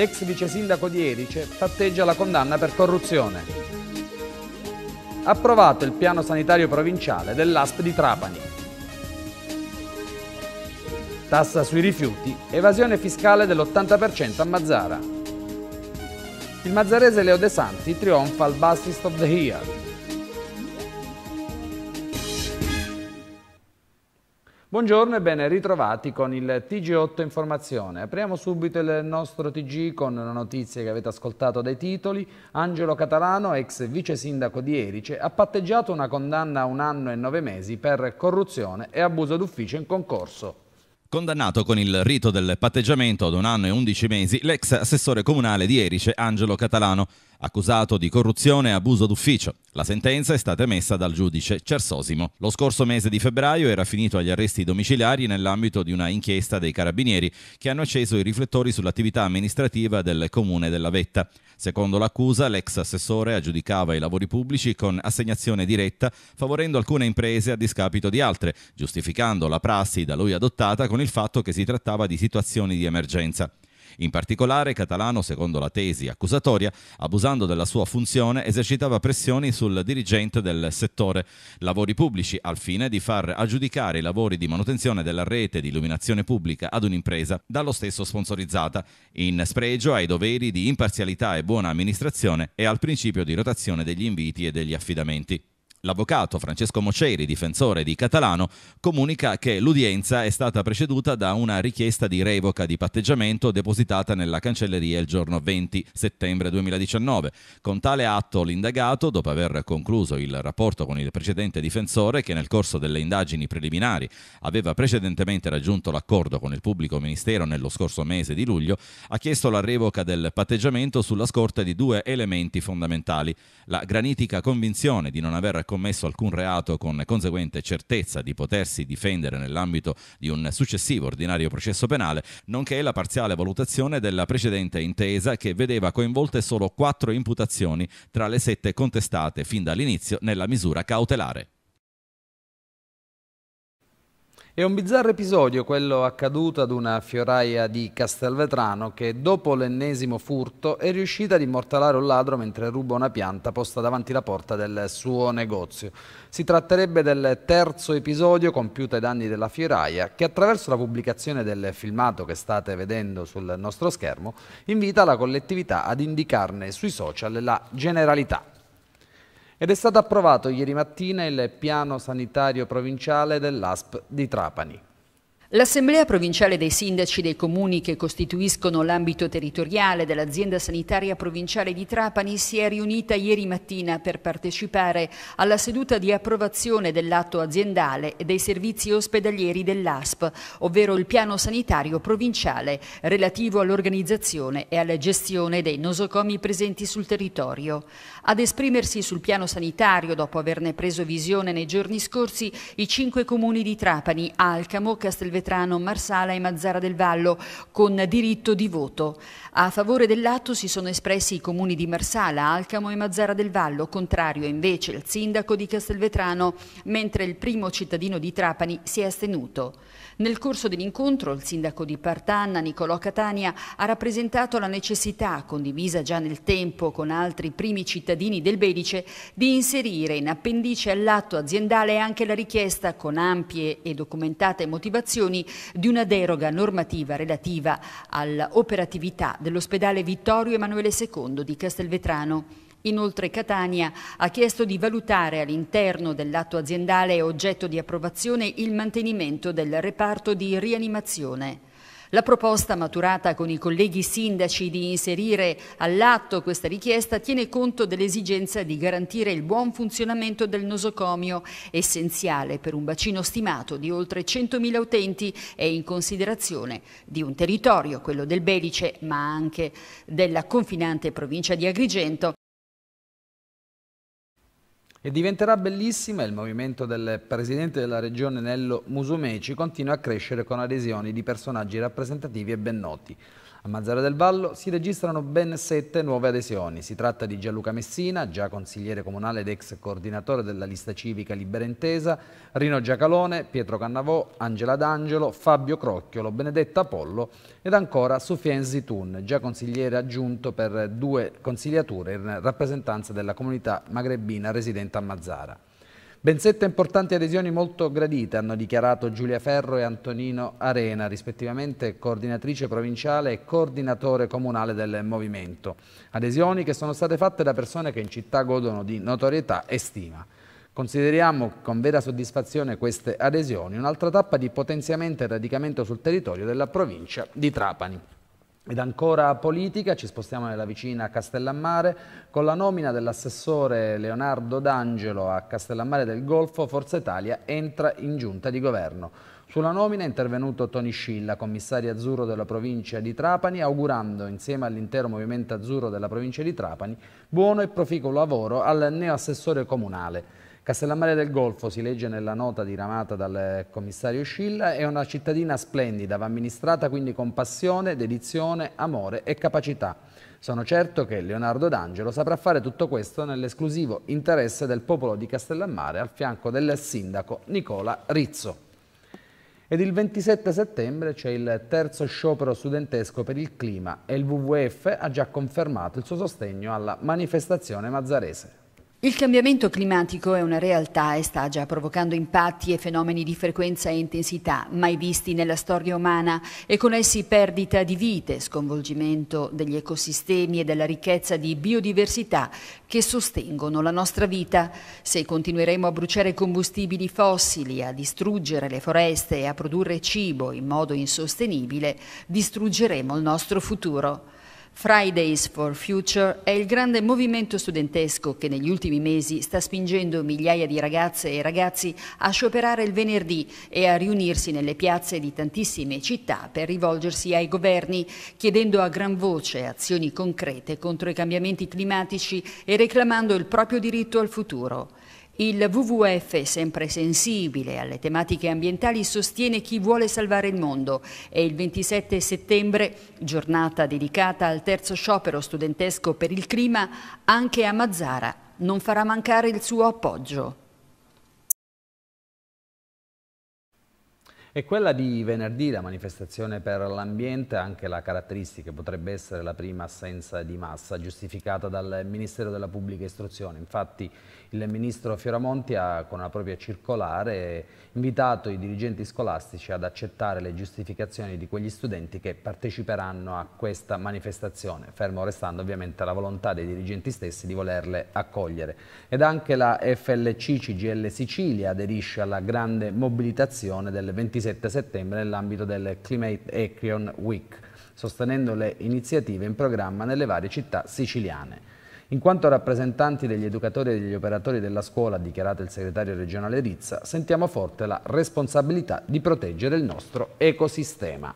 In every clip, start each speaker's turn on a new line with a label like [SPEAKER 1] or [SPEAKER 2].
[SPEAKER 1] L'ex vice sindaco di Erice patteggia la condanna per corruzione. Approvato il piano sanitario provinciale dell'ASP di Trapani. Tassa sui rifiuti, evasione fiscale dell'80% a Mazzara. Il mazzarese Leo De Santi trionfa al Bassist of the Year. Buongiorno e ben ritrovati con il TG8 Informazione. Apriamo subito il nostro TG con le notizie che avete ascoltato dai titoli. Angelo Catalano, ex vice sindaco di Erice, ha patteggiato una condanna a un anno e nove mesi per corruzione e abuso d'ufficio in concorso.
[SPEAKER 2] Condannato con il rito del patteggiamento ad un anno e undici mesi, l'ex assessore comunale di Erice, Angelo Catalano, accusato di corruzione e abuso d'ufficio. La sentenza è stata emessa dal giudice Cersosimo. Lo scorso mese di febbraio era finito agli arresti domiciliari nell'ambito di una inchiesta dei carabinieri che hanno acceso i riflettori sull'attività amministrativa del comune della Vetta. Secondo l'accusa, l'ex assessore aggiudicava i lavori pubblici con assegnazione diretta, favorendo alcune imprese a discapito di altre, giustificando la prassi da lui adottata con il fatto che si trattava di situazioni di emergenza. In particolare, Catalano, secondo la tesi accusatoria, abusando della sua funzione, esercitava pressioni sul dirigente del settore lavori pubblici al fine di far aggiudicare i lavori di manutenzione della rete di illuminazione pubblica ad un'impresa dallo stesso sponsorizzata, in spregio ai doveri di imparzialità e buona amministrazione e al principio di rotazione degli inviti e degli affidamenti. L'avvocato Francesco Moceri, difensore di Catalano, comunica che l'udienza è stata preceduta da una richiesta di revoca di patteggiamento depositata nella cancelleria il giorno 20 settembre 2019. Con tale atto l'indagato, dopo aver concluso il rapporto con il precedente difensore, che nel corso delle indagini preliminari aveva precedentemente raggiunto l'accordo con il pubblico ministero nello scorso mese di luglio, ha chiesto la revoca del patteggiamento sulla scorta di due elementi fondamentali. La granitica convinzione di non aver commesso alcun reato con conseguente certezza di potersi difendere nell'ambito di un successivo ordinario processo penale, nonché la parziale valutazione della precedente intesa che vedeva coinvolte solo quattro imputazioni tra le sette contestate fin dall'inizio nella misura cautelare.
[SPEAKER 1] È un bizzarro episodio quello accaduto ad una fioraia di Castelvetrano che dopo l'ennesimo furto è riuscita ad immortalare un ladro mentre ruba una pianta posta davanti la porta del suo negozio. Si tratterebbe del terzo episodio compiuto ai danni della fioraia che attraverso la pubblicazione del filmato che state vedendo sul nostro schermo invita la collettività ad indicarne sui social la generalità. Ed è stato approvato ieri mattina il piano sanitario provinciale dell'ASP di Trapani.
[SPEAKER 3] L'Assemblea provinciale dei sindaci dei comuni che costituiscono l'ambito territoriale dell'azienda sanitaria provinciale di Trapani si è riunita ieri mattina per partecipare alla seduta di approvazione dell'atto aziendale e dei servizi ospedalieri dell'ASP, ovvero il piano sanitario provinciale relativo all'organizzazione e alla gestione dei nosocomi presenti sul territorio. Ad esprimersi sul piano sanitario, dopo averne preso visione nei giorni scorsi, i cinque comuni di Trapani, Alcamo, Castelvetrano, Vetrano, Marsala e Mazzara del Vallo, con diritto di voto. A favore dell'atto si sono espressi i comuni di Marsala, Alcamo e Mazzara del Vallo, contrario invece il sindaco di Castelvetrano, mentre il primo cittadino di Trapani si è astenuto. Nel corso dell'incontro il sindaco di Partanna, Nicolò Catania, ha rappresentato la necessità, condivisa già nel tempo con altri primi cittadini del Belice, di inserire in appendice all'atto aziendale anche la richiesta, con ampie e documentate motivazioni, di una deroga normativa relativa all'operatività dell'ospedale Vittorio Emanuele II di Castelvetrano. Inoltre Catania ha chiesto di valutare all'interno dell'atto aziendale oggetto di approvazione il mantenimento del reparto di rianimazione. La proposta maturata con i colleghi sindaci di inserire all'atto questa richiesta tiene conto dell'esigenza di garantire il buon funzionamento del nosocomio, essenziale per un bacino stimato di oltre 100.000 utenti e in considerazione di un territorio, quello del Belice, ma anche della confinante provincia di Agrigento,
[SPEAKER 1] e diventerà bellissima il movimento del presidente della regione Nello Musumeci continua a crescere con adesioni di personaggi rappresentativi e ben noti. A Mazzara del Vallo si registrano ben sette nuove adesioni. Si tratta di Gianluca Messina, già consigliere comunale ed ex coordinatore della lista civica Libera Intesa, Rino Giacalone, Pietro Cannavò, Angela D'Angelo, Fabio Crocchiolo, Benedetta Pollo ed ancora Sufien Zitun, già consigliere aggiunto per due consigliature in rappresentanza della comunità magrebina residente a Mazzara. Ben sette importanti adesioni molto gradite hanno dichiarato Giulia Ferro e Antonino Arena, rispettivamente coordinatrice provinciale e coordinatore comunale del movimento. Adesioni che sono state fatte da persone che in città godono di notorietà e stima. Consideriamo con vera soddisfazione queste adesioni un'altra tappa di potenziamento e radicamento sul territorio della provincia di Trapani. Ed ancora politica, ci spostiamo nella vicina Castellammare, con la nomina dell'assessore Leonardo D'Angelo a Castellammare del Golfo, Forza Italia entra in giunta di governo. Sulla nomina è intervenuto Toni Scilla, commissario azzurro della provincia di Trapani, augurando insieme all'intero movimento azzurro della provincia di Trapani buono e proficuo lavoro al neoassessore comunale. Castellammare del Golfo, si legge nella nota diramata dal commissario Scilla, è una cittadina splendida, va amministrata quindi con passione, dedizione, amore e capacità. Sono certo che Leonardo D'Angelo saprà fare tutto questo nell'esclusivo interesse del popolo di Castellammare al fianco del sindaco Nicola Rizzo. Ed il 27 settembre c'è il terzo sciopero studentesco per il clima e il WWF ha già confermato il suo sostegno alla manifestazione mazzarese.
[SPEAKER 3] Il cambiamento climatico è una realtà e sta già provocando impatti e fenomeni di frequenza e intensità mai visti nella storia umana e con essi perdita di vite, sconvolgimento degli ecosistemi e della ricchezza di biodiversità che sostengono la nostra vita. Se continueremo a bruciare combustibili fossili, a distruggere le foreste e a produrre cibo in modo insostenibile, distruggeremo il nostro futuro. Fridays for Future è il grande movimento studentesco che negli ultimi mesi sta spingendo migliaia di ragazze e ragazzi a scioperare il venerdì e a riunirsi nelle piazze di tantissime città per rivolgersi ai governi, chiedendo a gran voce azioni concrete contro i cambiamenti climatici e reclamando il proprio diritto al futuro. Il WWF, sempre sensibile alle tematiche ambientali, sostiene chi vuole salvare il mondo e il 27 settembre, giornata dedicata al terzo sciopero studentesco per il clima, anche a Mazzara non farà mancare il suo appoggio.
[SPEAKER 1] E quella di venerdì, la manifestazione per l'ambiente, anche la caratteristica potrebbe essere la prima assenza di massa, giustificata dal Ministero della Pubblica Istruzione. Infatti il Ministro Fioramonti ha, con una propria circolare, invitato i dirigenti scolastici ad accettare le giustificazioni di quegli studenti che parteciperanno a questa manifestazione, fermo restando ovviamente la volontà dei dirigenti stessi di volerle accogliere. Ed anche la FLC CGL Sicilia aderisce alla grande mobilitazione del 26 27 settembre nell'ambito del Climate Action Week, sostenendo le iniziative in programma nelle varie città siciliane. In quanto rappresentanti degli educatori e degli operatori della scuola, ha dichiarato il segretario regionale Rizza, sentiamo forte la responsabilità di proteggere il nostro ecosistema.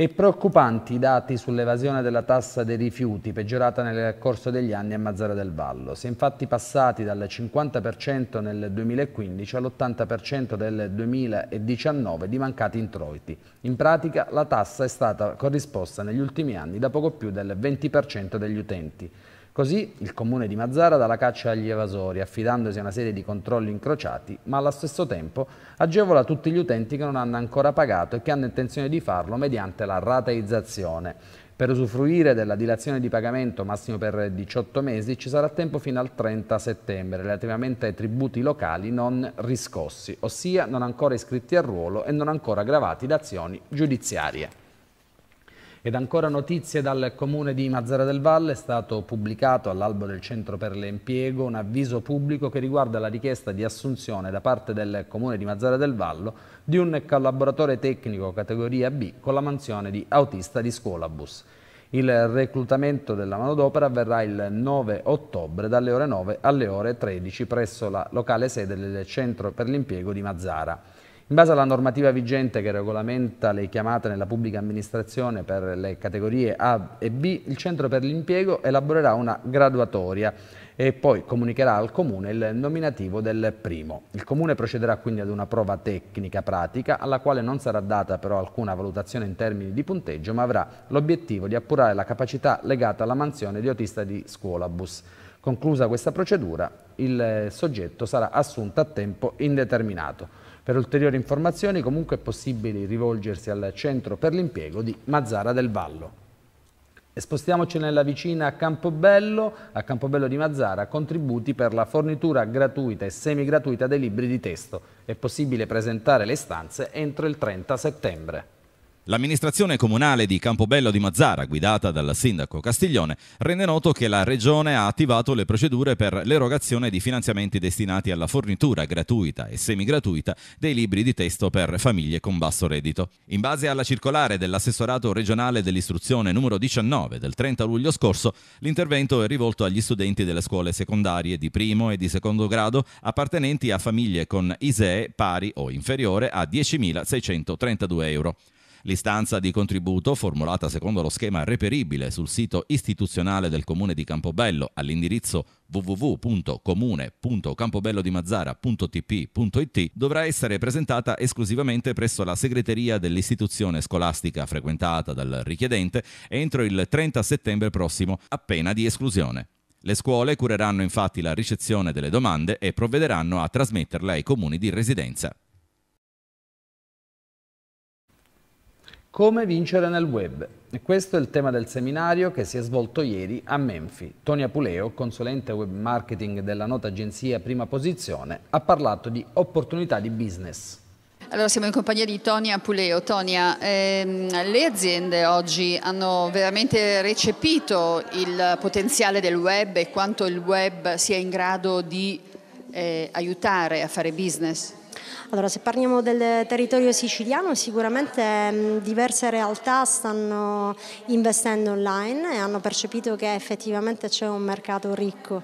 [SPEAKER 1] E preoccupanti i dati sull'evasione della tassa dei rifiuti, peggiorata nel corso degli anni a Mazzara del Vallo. Si è infatti passati dal 50% nel 2015 all'80% del 2019 di mancati introiti. In pratica la tassa è stata corrisposta negli ultimi anni da poco più del 20% degli utenti. Così il comune di Mazzara dà la caccia agli evasori, affidandosi a una serie di controlli incrociati, ma allo stesso tempo agevola tutti gli utenti che non hanno ancora pagato e che hanno intenzione di farlo mediante la rateizzazione. Per usufruire della dilazione di pagamento massimo per 18 mesi ci sarà tempo fino al 30 settembre relativamente ai tributi locali non riscossi, ossia non ancora iscritti al ruolo e non ancora gravati da azioni giudiziarie. Ed ancora notizie dal comune di Mazzara del Valle, è stato pubblicato all'albo del centro per l'impiego un avviso pubblico che riguarda la richiesta di assunzione da parte del comune di Mazzara del Vallo di un collaboratore tecnico categoria B con la mansione di autista di scuolabus. Il reclutamento della manodopera avverrà il 9 ottobre dalle ore 9 alle ore 13 presso la locale sede del centro per l'impiego di Mazzara. In base alla normativa vigente che regolamenta le chiamate nella pubblica amministrazione per le categorie A e B, il Centro per l'impiego elaborerà una graduatoria e poi comunicherà al Comune il nominativo del primo. Il Comune procederà quindi ad una prova tecnica pratica alla quale non sarà data però alcuna valutazione in termini di punteggio ma avrà l'obiettivo di appurare la capacità legata alla mansione di autista di scuolabus. Conclusa questa procedura, il soggetto sarà assunto a tempo indeterminato. Per ulteriori informazioni comunque è possibile rivolgersi al Centro per l'impiego di Mazzara del Vallo. E spostiamoci nella vicina Campobello, a Campobello di Mazzara, contributi per la fornitura gratuita e semi-gratuita dei libri di testo. È possibile presentare le istanze entro il 30 settembre.
[SPEAKER 2] L'amministrazione comunale di Campobello di Mazzara, guidata dal sindaco Castiglione, rende noto che la regione ha attivato le procedure per l'erogazione di finanziamenti destinati alla fornitura gratuita e semigratuita dei libri di testo per famiglie con basso reddito. In base alla circolare dell'assessorato regionale dell'istruzione numero 19 del 30 luglio scorso, l'intervento è rivolto agli studenti delle scuole secondarie di primo e di secondo grado appartenenti a famiglie con ISEE pari o inferiore a 10.632 euro. L'istanza di contributo, formulata secondo lo schema reperibile sul sito istituzionale del Comune di Campobello all'indirizzo www.comune.campobellodimazzara.tp.it, dovrà essere presentata esclusivamente presso la segreteria dell'istituzione scolastica frequentata dal richiedente entro il 30 settembre prossimo, a pena di esclusione. Le scuole cureranno infatti la ricezione delle domande e provvederanno a trasmetterle ai comuni di residenza.
[SPEAKER 1] Come vincere nel web? E questo è il tema del seminario che si è svolto ieri a Menfi. Tonia Puleo, consulente web marketing della nota agenzia Prima Posizione, ha parlato di opportunità di business.
[SPEAKER 3] Allora siamo in compagnia di Tonia Puleo. Tonia, ehm, le aziende oggi hanno veramente recepito il potenziale del web e quanto il web sia in grado di eh, aiutare a fare business?
[SPEAKER 4] Allora, se parliamo del territorio siciliano, sicuramente mh, diverse realtà stanno investendo online e hanno percepito che effettivamente c'è un mercato ricco.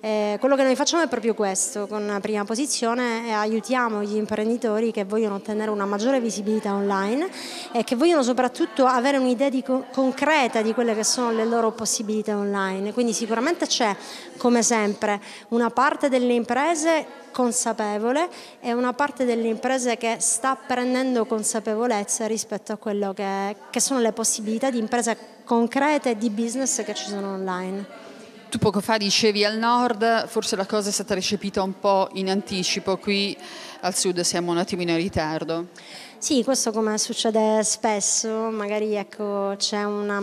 [SPEAKER 4] Eh, quello che noi facciamo è proprio questo, con prima posizione aiutiamo gli imprenditori che vogliono ottenere una maggiore visibilità online e che vogliono soprattutto avere un'idea co concreta di quelle che sono le loro possibilità online. Quindi sicuramente c'è, come sempre, una parte delle imprese consapevole e una parte delle imprese che sta prendendo consapevolezza rispetto a quello che, che sono le possibilità di imprese concrete di business che ci sono online.
[SPEAKER 3] Tu poco fa dicevi al nord, forse la cosa è stata recepita un po' in anticipo, qui al sud siamo un attimino in ritardo.
[SPEAKER 4] Sì, questo come succede spesso, magari ecco, c'è una,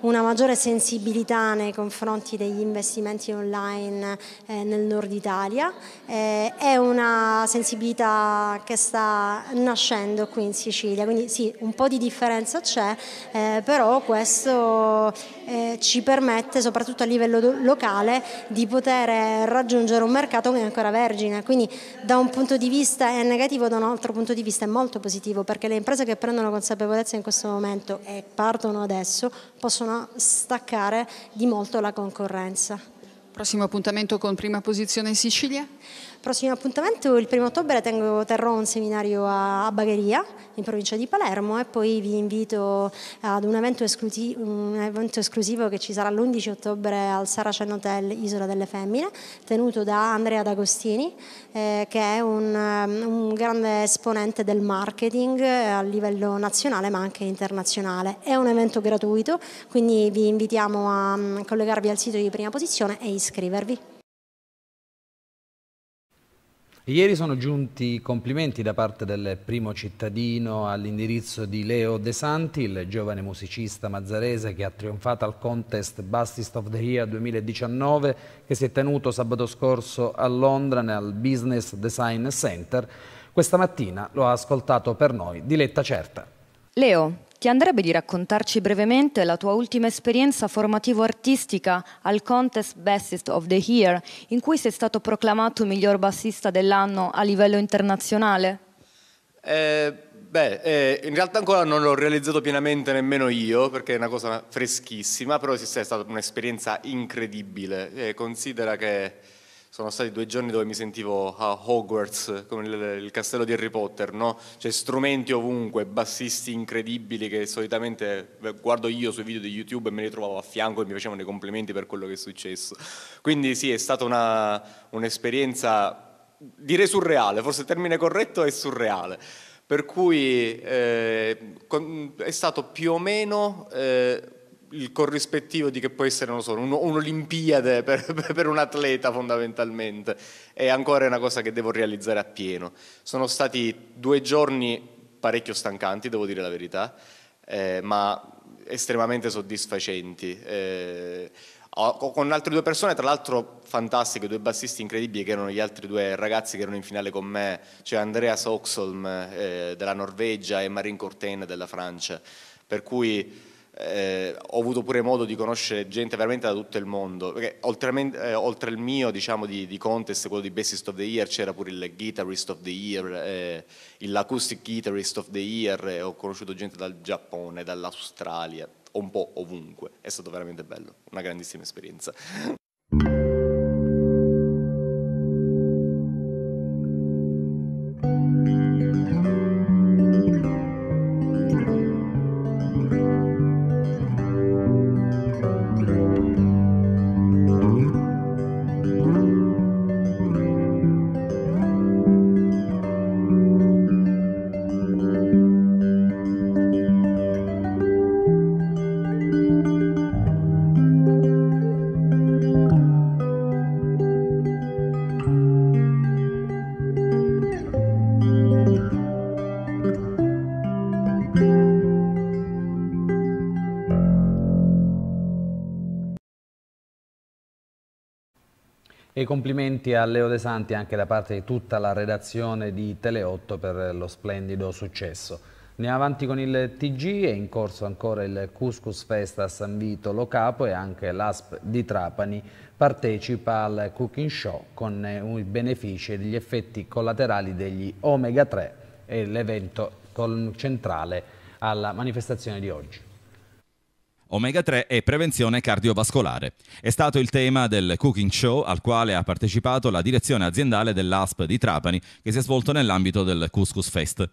[SPEAKER 4] una, maggiore sensibilità nei confronti degli investimenti online eh, nel nord Italia, eh, è una sensibilità che sta nascendo qui in Sicilia, quindi sì, un po' di differenza c'è, eh, però questo eh, ci permette soprattutto a livello locale di poter raggiungere un mercato che è ancora vergine, quindi da un punto di vista è negativo, da un altro punto di vista è molto positivo perché le imprese che prendono consapevolezza in questo momento e partono adesso possono staccare di molto la concorrenza.
[SPEAKER 3] Prossimo appuntamento con prima posizione in Sicilia?
[SPEAKER 4] Prossimo appuntamento il primo ottobre tengo, terrò un seminario a, a, Bagheria in provincia di Palermo e poi vi invito ad un evento, un evento esclusivo che ci sarà l'11 ottobre al Saracen Hotel Isola delle Femmine tenuto da Andrea D'Agostini eh, che è un, un, grande esponente del marketing a livello nazionale ma anche internazionale. È un evento gratuito quindi vi invitiamo a mm, collegarvi al sito di prima posizione e iscrivervi.
[SPEAKER 1] Ieri sono giunti complimenti da parte del primo cittadino all'indirizzo di Leo De Santi, il giovane musicista mazzarese che ha trionfato al contest Bassist of the Year 2019 che si è tenuto sabato scorso a Londra nel Business Design Center. Questa mattina lo ha ascoltato per noi Diletta Certa.
[SPEAKER 5] Leo, ti andrebbe di raccontarci brevemente la tua ultima esperienza formativo-artistica al Contest Bassist of the Year, in cui sei stato proclamato miglior bassista dell'anno a livello internazionale?
[SPEAKER 6] Eh, beh, eh, in realtà ancora non l'ho realizzato pienamente nemmeno io, perché è una cosa freschissima, però sì, è stata un'esperienza incredibile. Eh, considera che sono stati due giorni dove mi sentivo a Hogwarts, come il, il castello di Harry Potter, no? Cioè strumenti ovunque, bassisti incredibili che solitamente guardo io sui video di YouTube e me li trovavo a fianco e mi facevano i complimenti per quello che è successo. Quindi sì, è stata una, un'esperienza, direi surreale, forse il termine corretto è surreale. Per cui eh, è stato più o meno... Eh, il corrispettivo di che può essere, non so, un'Olimpiade per, per, un atleta fondamentalmente. È ancora una cosa che devo realizzare appieno. Sono stati due giorni parecchio stancanti, devo dire la verità, eh, ma estremamente soddisfacenti. Eh, con altre due persone, tra l'altro fantastiche, due bassisti incredibili che erano gli altri due ragazzi che erano in finale con me, cioè Andreas Oxholm eh, della Norvegia e Marine Courtain della Francia. Per cui eh, ho avuto pure modo di conoscere gente veramente da tutto il mondo, perché oltre, eh, oltre il mio diciamo, di, di, contest, quello di Bassist of the Year, c'era pure il Guitarist of the Year, eh, l'Acoustic Guitarist of the Year, e ho conosciuto gente dal Giappone, dall'Australia, un po' ovunque, è stato veramente bello, una grandissima esperienza.
[SPEAKER 1] E complimenti a Leo De Santi anche da parte di tutta la redazione di Teleotto per lo splendido successo. Andiamo avanti con il TG, è in corso ancora il Couscous Fest a San Vito Lo Capo e anche l'ASP di Trapani partecipa al Cooking Show con i benefici e gli effetti collaterali degli Omega 3 e l'evento centrale alla manifestazione di oggi.
[SPEAKER 2] Omega 3 e prevenzione cardiovascolare. È stato il tema del cooking show al quale ha partecipato la direzione aziendale dell'ASP di Trapani che si è svolto nell'ambito del Couscous Fest.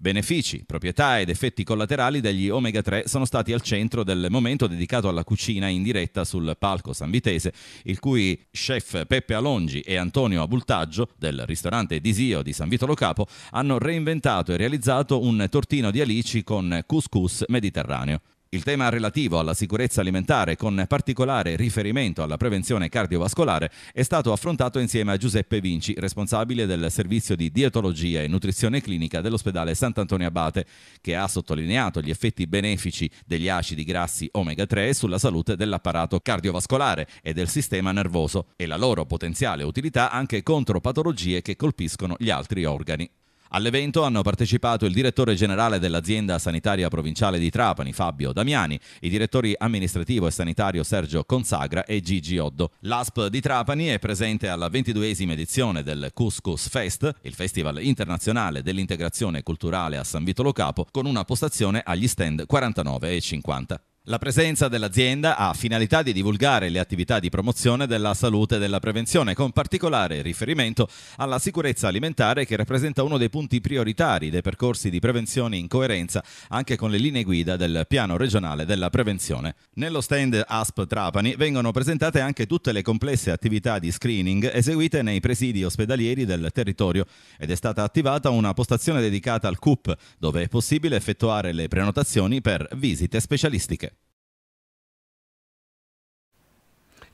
[SPEAKER 2] Benefici, proprietà ed effetti collaterali degli omega 3 sono stati al centro del momento dedicato alla cucina in diretta sul palco sanvitese, il cui chef Peppe Alongi e Antonio Abultaggio del ristorante Disio di San Vito Lo Capo hanno reinventato e realizzato un tortino di alici con couscous mediterraneo. Il tema relativo alla sicurezza alimentare, con particolare riferimento alla prevenzione cardiovascolare, è stato affrontato insieme a Giuseppe Vinci, responsabile del servizio di dietologia e nutrizione clinica dell'ospedale Sant'Antonio Abate, che ha sottolineato gli effetti benefici degli acidi grassi omega 3 sulla salute dell'apparato cardiovascolare e del sistema nervoso e la loro potenziale utilità anche contro patologie che colpiscono gli altri organi. All'evento hanno partecipato il direttore generale dell'azienda sanitaria provinciale di Trapani, Fabio Damiani, i direttori amministrativo e sanitario Sergio Consagra e Gigi Oddo. L'ASP di Trapani è presente alla ventiduesima edizione del Couscous Fest, il festival internazionale dell'integrazione culturale a San Vito Lo Capo, con una postazione agli stand 49 e 50. La presenza dell'azienda ha finalità di divulgare le attività di promozione della salute e della prevenzione, con particolare riferimento alla sicurezza alimentare che rappresenta uno dei punti prioritari dei percorsi di prevenzione in coerenza anche con le linee guida del piano regionale della prevenzione. Nello stand ASP Trapani vengono presentate anche tutte le complesse attività di screening eseguite nei presidi ospedalieri del territorio ed è stata attivata una postazione dedicata al CUP, dove è possibile effettuare le prenotazioni per visite specialistiche.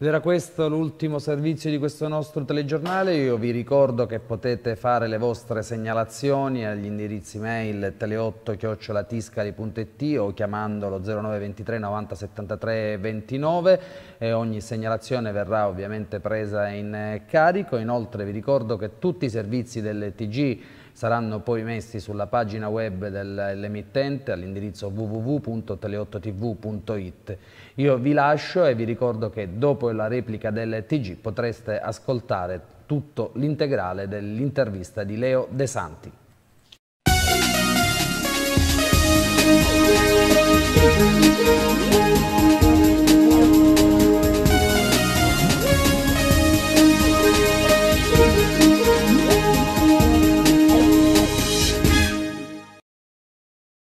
[SPEAKER 1] Ed era questo l'ultimo servizio di questo nostro telegiornale, io vi ricordo che potete fare le vostre segnalazioni agli indirizzi mail teleotto-tiscali.it o chiamandolo 0923 90 73 29 e ogni segnalazione verrà ovviamente presa in carico, inoltre vi ricordo che tutti i servizi del TG saranno poi messi sulla pagina web dell'emittente all'indirizzo www.teleottotv.it. Io vi lascio e vi ricordo che dopo la replica del TG potreste ascoltare tutto l'integrale dell'intervista di Leo De Santi.